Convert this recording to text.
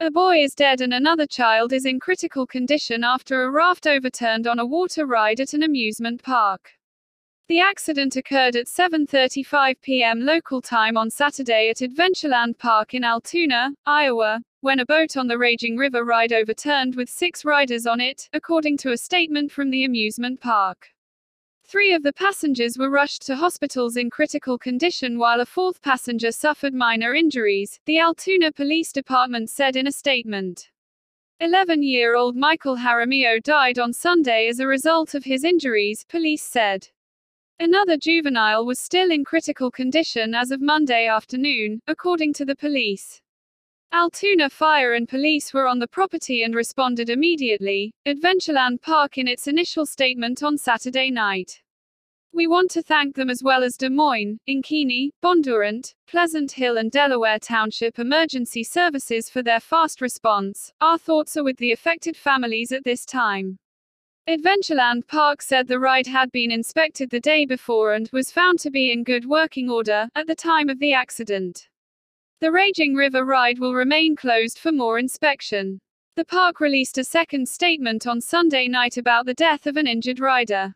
A boy is dead and another child is in critical condition after a raft overturned on a water ride at an amusement park. The accident occurred at 7:35 p.m. local time on Saturday at Adventureland Park in Altoona, Iowa, when a boat on the Raging River ride overturned with 6 riders on it, according to a statement from the amusement park. Three of the passengers were rushed to hospitals in critical condition while a fourth passenger suffered minor injuries, the Altoona Police Department said in a statement. 11 year old Michael Jaramillo died on Sunday as a result of his injuries, police said. Another juvenile was still in critical condition as of Monday afternoon, according to the police. Altoona Fire and Police were on the property and responded immediately, Adventureland Park in its initial statement on Saturday night. We want to thank them as well as Des Moines, Ankeny, Bondurant, Pleasant Hill and Delaware Township Emergency Services for their fast response. Our thoughts are with the affected families at this time. Adventureland Park said the ride had been inspected the day before and was found to be in good working order at the time of the accident. The Raging River ride will remain closed for more inspection. The park released a second statement on Sunday night about the death of an injured rider.